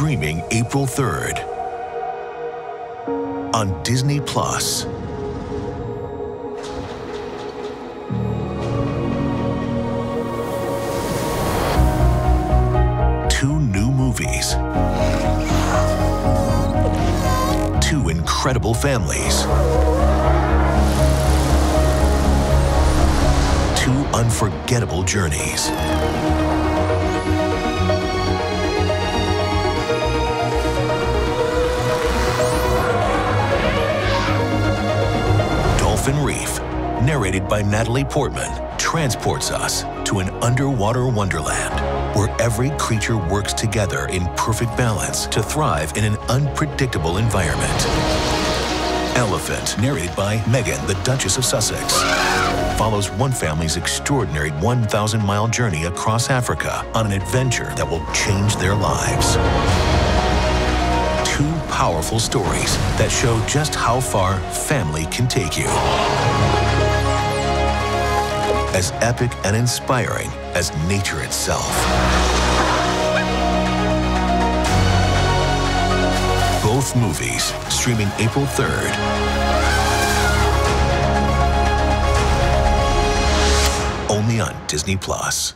streaming April 3rd on Disney Plus. Two new movies. Two incredible families. Two unforgettable journeys. Dolphin Reef, narrated by Natalie Portman, transports us to an underwater wonderland where every creature works together in perfect balance to thrive in an unpredictable environment. Elephant, narrated by Meghan, the Duchess of Sussex, follows one family's extraordinary 1,000 mile journey across Africa on an adventure that will change their lives two powerful stories that show just how far family can take you. As epic and inspiring as nature itself. Both movies streaming April 3rd. Only on Disney Plus.